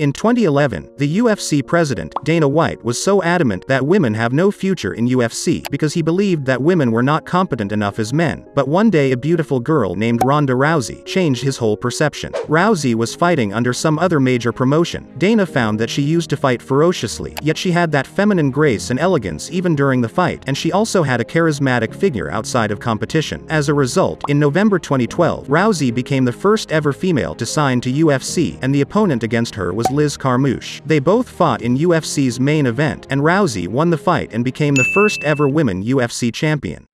In 2011, the UFC president, Dana White was so adamant that women have no future in UFC because he believed that women were not competent enough as men, but one day a beautiful girl named Ronda Rousey changed his whole perception. Rousey was fighting under some other major promotion. Dana found that she used to fight ferociously, yet she had that feminine grace and elegance even during the fight, and she also had a charismatic figure outside of competition. As a result, in November 2012, Rousey became the first ever female to sign to UFC, and the opponent against her was Liz Carmouche. They both fought in UFC's main event, and Rousey won the fight and became the first ever women UFC champion.